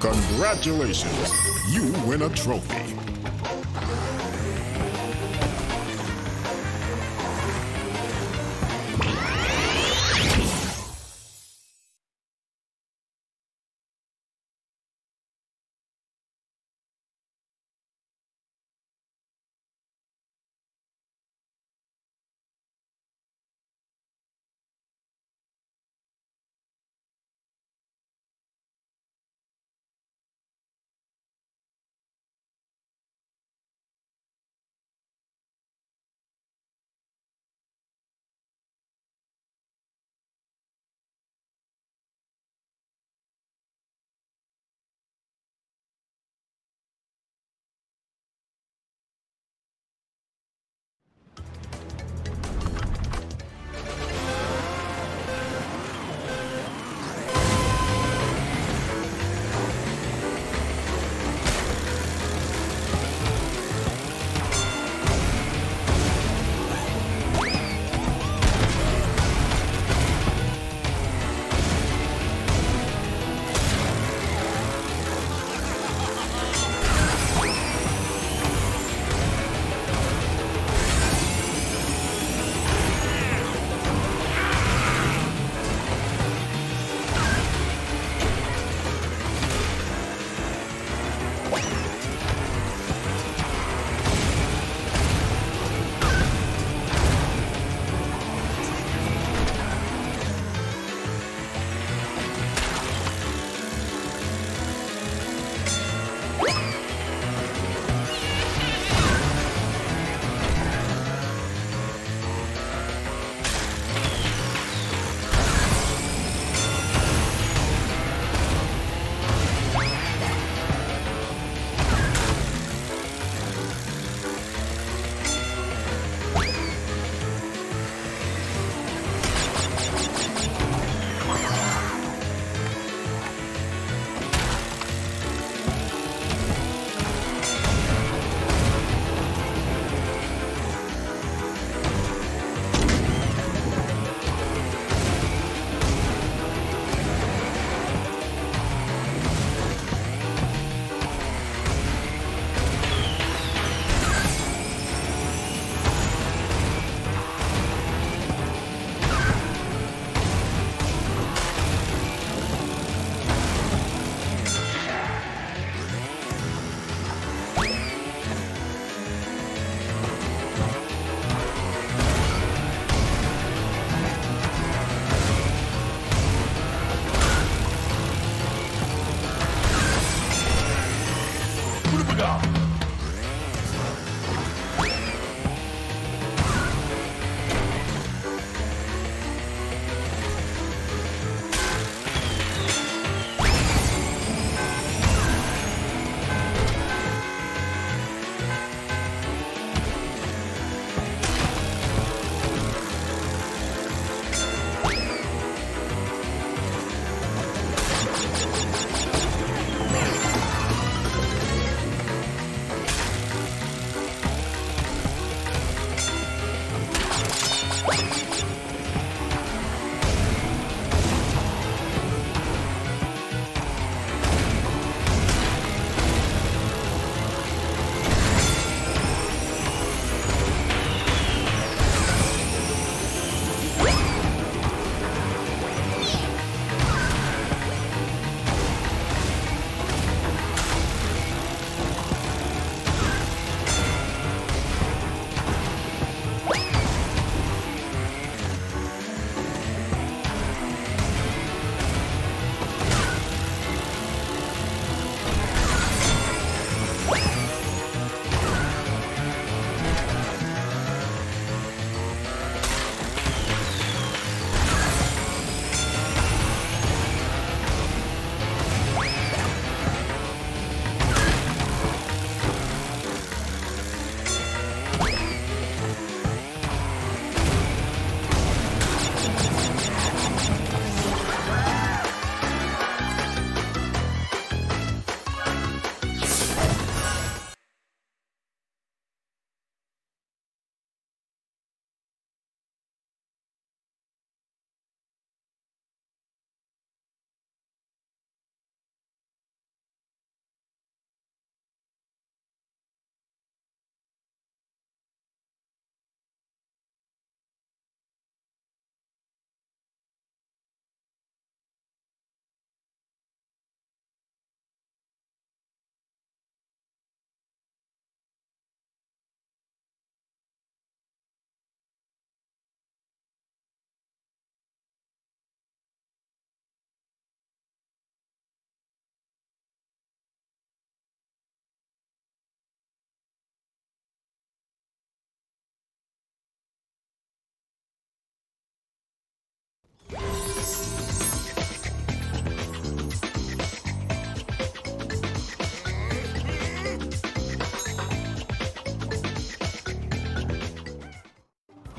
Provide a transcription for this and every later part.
Congratulations! You win a trophy.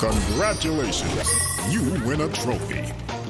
Congratulations! You win a trophy.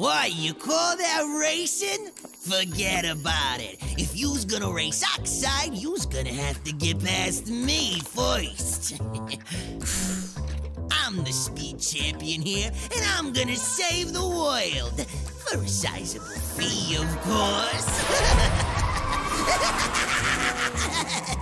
Why, you call that racing? Forget about it. If you's gonna race Oxide, you's gonna have to get past me first. I'm the speed champion here, and I'm gonna save the world. For a sizable fee, of course.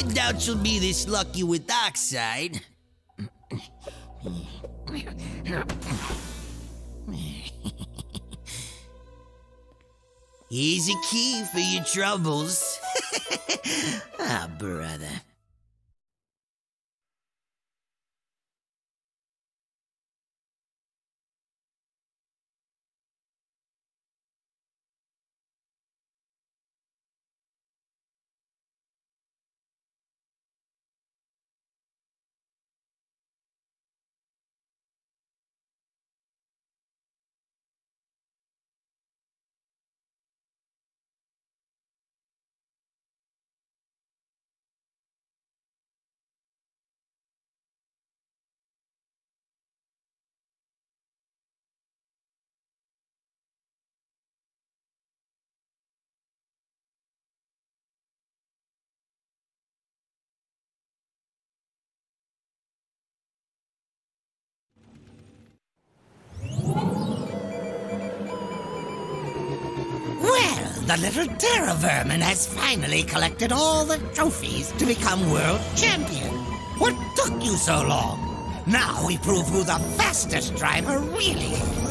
I doubt you'll be this lucky with Oxide. Here's a key for your troubles. ah, brother. The little terror vermin has finally collected all the trophies to become world champion. What took you so long? Now we prove who the fastest driver really is.